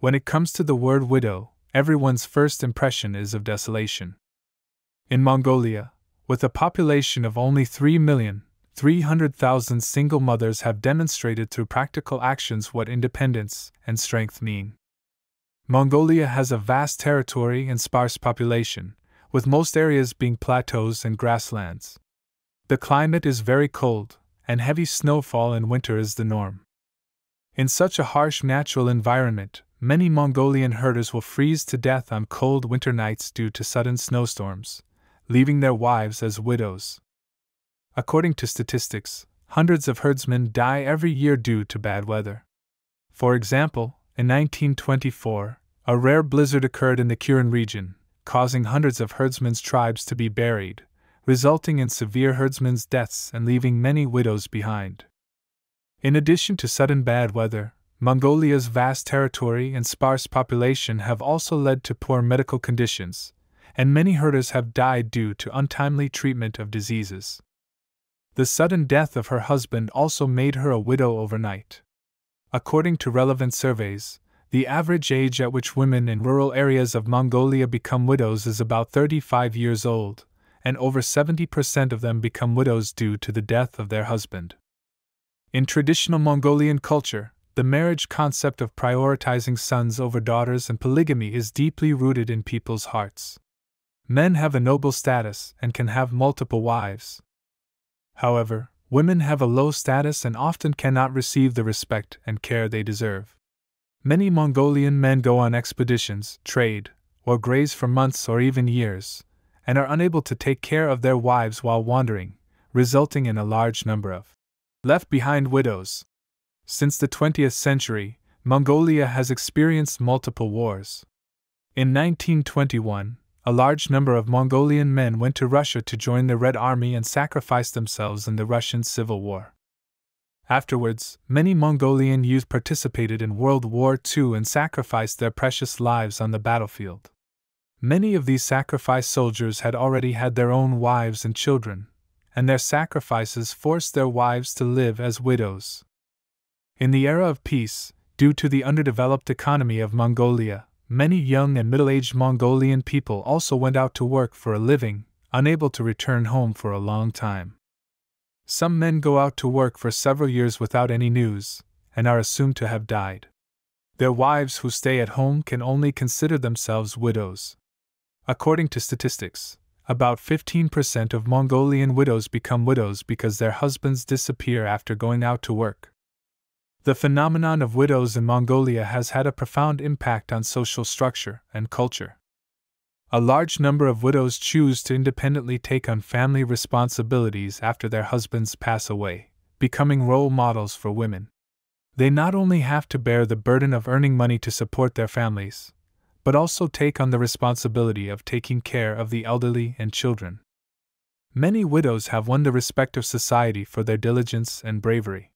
When it comes to the word widow, everyone's first impression is of desolation. In Mongolia, with a population of only 3,300,000 single mothers have demonstrated through practical actions what independence and strength mean. Mongolia has a vast territory and sparse population, with most areas being plateaus and grasslands. The climate is very cold, and heavy snowfall in winter is the norm. In such a harsh natural environment, many Mongolian herders will freeze to death on cold winter nights due to sudden snowstorms, leaving their wives as widows. According to statistics, hundreds of herdsmen die every year due to bad weather. For example, in 1924, a rare blizzard occurred in the Kirin region, causing hundreds of herdsmen's tribes to be buried, resulting in severe herdsmen's deaths and leaving many widows behind. In addition to sudden bad weather, Mongolia's vast territory and sparse population have also led to poor medical conditions, and many herders have died due to untimely treatment of diseases. The sudden death of her husband also made her a widow overnight. According to relevant surveys, the average age at which women in rural areas of Mongolia become widows is about 35 years old, and over 70% of them become widows due to the death of their husband. In traditional Mongolian culture, the marriage concept of prioritizing sons over daughters and polygamy is deeply rooted in people's hearts. Men have a noble status and can have multiple wives. However, women have a low status and often cannot receive the respect and care they deserve. Many Mongolian men go on expeditions, trade, or graze for months or even years, and are unable to take care of their wives while wandering, resulting in a large number of left behind widows. Since the 20th century, Mongolia has experienced multiple wars. In 1921, a large number of Mongolian men went to Russia to join the Red Army and sacrifice themselves in the Russian Civil War. Afterwards, many Mongolian youth participated in World War II and sacrificed their precious lives on the battlefield. Many of these sacrificed soldiers had already had their own wives and children, and their sacrifices forced their wives to live as widows. In the era of peace, due to the underdeveloped economy of Mongolia, Many young and middle aged Mongolian people also went out to work for a living, unable to return home for a long time. Some men go out to work for several years without any news, and are assumed to have died. Their wives who stay at home can only consider themselves widows. According to statistics, about 15% of Mongolian widows become widows because their husbands disappear after going out to work. The phenomenon of widows in Mongolia has had a profound impact on social structure and culture. A large number of widows choose to independently take on family responsibilities after their husbands pass away, becoming role models for women. They not only have to bear the burden of earning money to support their families, but also take on the responsibility of taking care of the elderly and children. Many widows have won the respect of society for their diligence and bravery.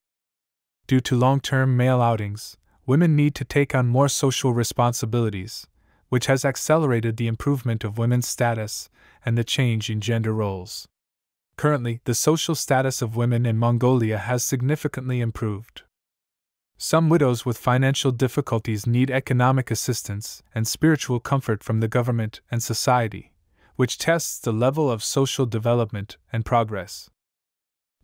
Due to long term male outings, women need to take on more social responsibilities, which has accelerated the improvement of women's status and the change in gender roles. Currently, the social status of women in Mongolia has significantly improved. Some widows with financial difficulties need economic assistance and spiritual comfort from the government and society, which tests the level of social development and progress.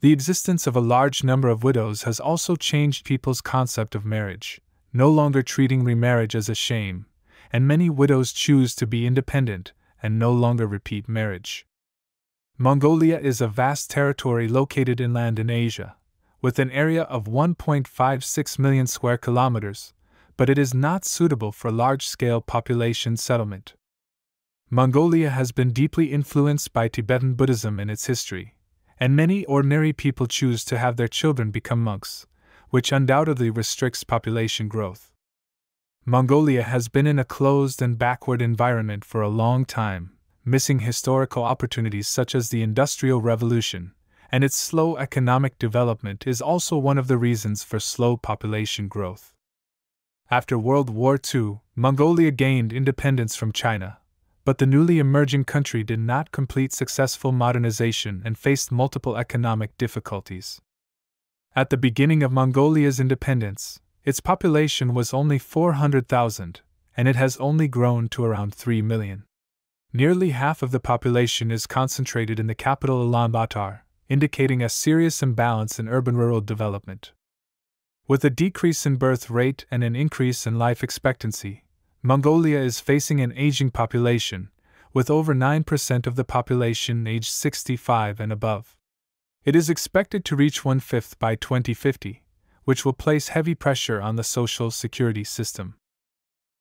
The existence of a large number of widows has also changed people's concept of marriage, no longer treating remarriage as a shame, and many widows choose to be independent and no longer repeat marriage. Mongolia is a vast territory located inland in Asia, with an area of 1.56 million square kilometers, but it is not suitable for large scale population settlement. Mongolia has been deeply influenced by Tibetan Buddhism in its history, and many ordinary people choose to have their children become monks, which undoubtedly restricts population growth. Mongolia has been in a closed and backward environment for a long time, missing historical opportunities such as the Industrial Revolution, and its slow economic development is also one of the reasons for slow population growth. After World War II, Mongolia gained independence from China, but the newly emerging country did not complete successful modernization and faced multiple economic difficulties. At the beginning of Mongolia's independence, its population was only 400,000, and it has only grown to around 3 million. Nearly half of the population is concentrated in the capital Ulaanbaatar, indicating a serious imbalance in urban rural development. With a decrease in birth rate and an increase in life expectancy, Mongolia is facing an aging population, with over 9% of the population aged 65 and above. It is expected to reach one fifth by 2050, which will place heavy pressure on the social security system.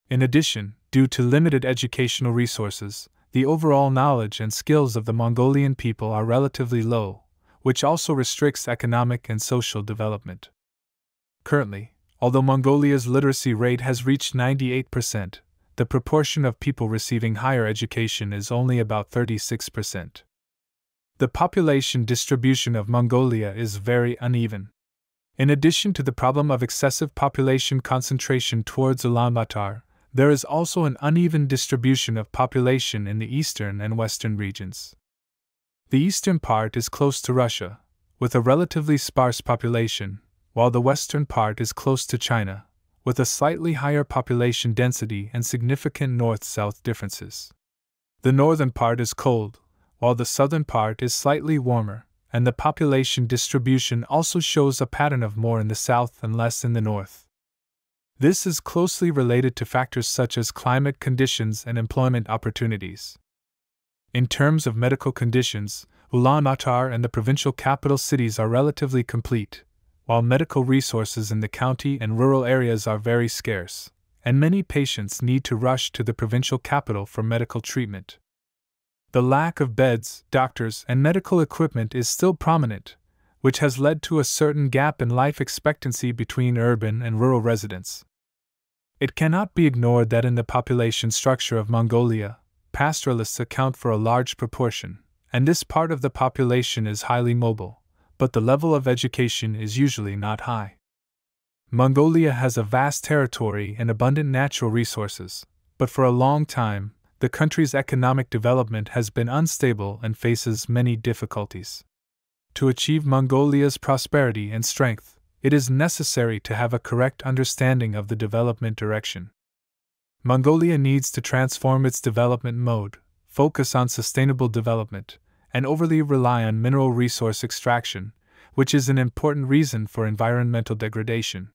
In addition, due to limited educational resources, the overall knowledge and skills of the Mongolian people are relatively low, which also restricts economic and social development. Currently, although Mongolia's literacy rate has reached 98%, the proportion of people receiving higher education is only about 36%. The population distribution of Mongolia is very uneven. In addition to the problem of excessive population concentration towards Ulaanbaatar, there is also an uneven distribution of population in the eastern and western regions. The eastern part is close to Russia, with a relatively sparse population, while the western part is close to China, with a slightly higher population density and significant north south differences. The northern part is cold, while the southern part is slightly warmer, and the population distribution also shows a pattern of more in the south and less in the north. This is closely related to factors such as climate conditions and employment opportunities. In terms of medical conditions, Ulaanbaatar and the provincial capital cities are relatively complete, while medical resources in the county and rural areas are very scarce, and many patients need to rush to the provincial capital for medical treatment. The lack of beds, doctors, and medical equipment is still prominent, which has led to a certain gap in life expectancy between urban and rural residents. It cannot be ignored that in the population structure of Mongolia, pastoralists account for a large proportion, and this part of the population is highly mobile, but the level of education is usually not high. Mongolia has a vast territory and abundant natural resources, but for a long time, the country's economic development has been unstable and faces many difficulties. To achieve Mongolia's prosperity and strength, it is necessary to have a correct understanding of the development direction. Mongolia needs to transform its development mode, focus on sustainable development, and overly rely on mineral resource extraction, which is an important reason for environmental degradation.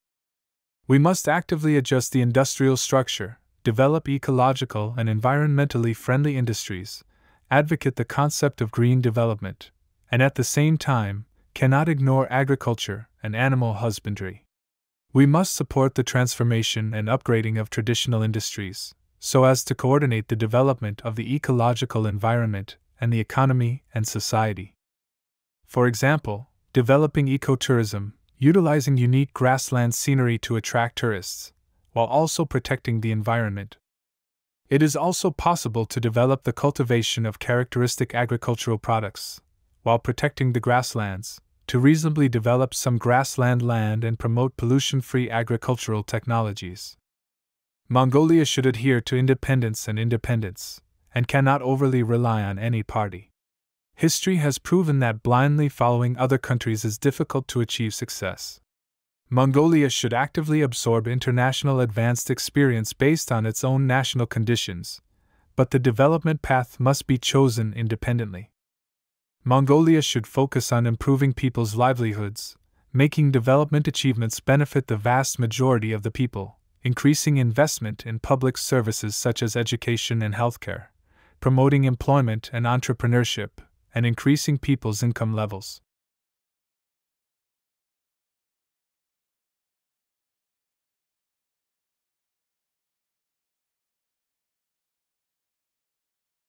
We must actively adjust the industrial structure, develop ecological and environmentally friendly industries, advocate the concept of green development, and at the same time, cannot ignore agriculture and animal husbandry. We must support the transformation and upgrading of traditional industries, so as to coordinate the development of the ecological environment and the economy and society. For example, developing ecotourism, utilizing unique grassland scenery to attract tourists, while also protecting the environment. It is also possible to develop the cultivation of characteristic agricultural products, while protecting the grasslands, to reasonably develop some grassland land and promote pollution free agricultural technologies. Mongolia should adhere to independence and independence, and cannot overly rely on any party. History has proven that blindly following other countries is difficult to achieve success. Mongolia should actively absorb international advanced experience based on its own national conditions, but the development path must be chosen independently. Mongolia should focus on improving people's livelihoods, making development achievements benefit the vast majority of the people, increasing investment in public services such as education and healthcare, promoting employment and entrepreneurship, and increasing people's income levels.